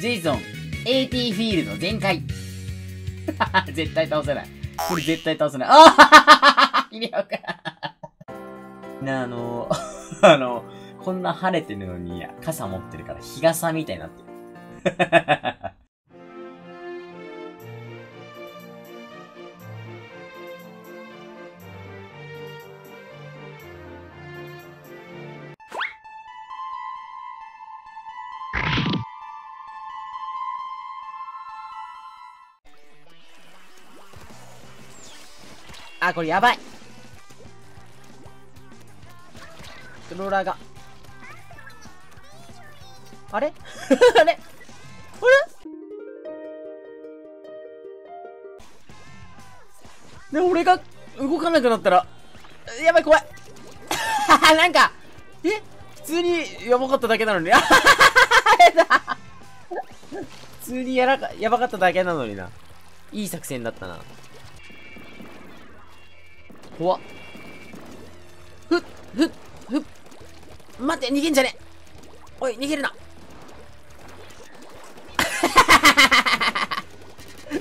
ジェイソン、AT フィールド全開。絶対倒せない。これ絶対倒せない。ああひでよか。なあの、あの、こんな晴れてるのに傘持ってるから日傘みたいになってる。あ、これやばい。クローラーが。あれ？あれ？あれ？で、俺が動かなくなったら、やばい怖い。なんか、え？普通にやばかっただけなのに。普通にやらか、やばかっただけなのにな。いい作戦だったな。怖っ。ふっ、ふっ、ふっ。待って、逃げんじゃねえおい、逃げるな。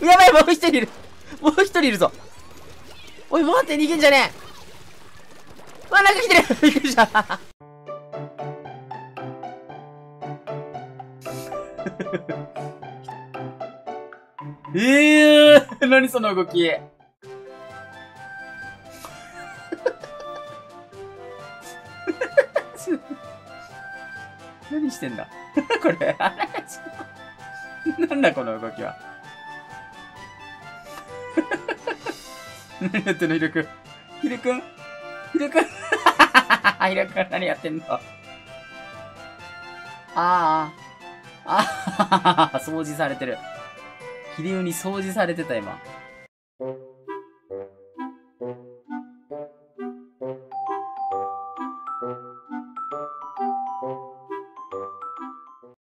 やばい、もう一人いる。もう一人いるぞ。おい、待って、逃げんじゃねえ。わ、なんか来てる びっくりした。え えー、何その動き。何してんだ？これ、なんだこの動きは？何やってんの、ひるくん。ひるくんひるくんひるくん、何やってんの？ああ。ああ、掃除されてる。ヒリウに掃除されてた、今。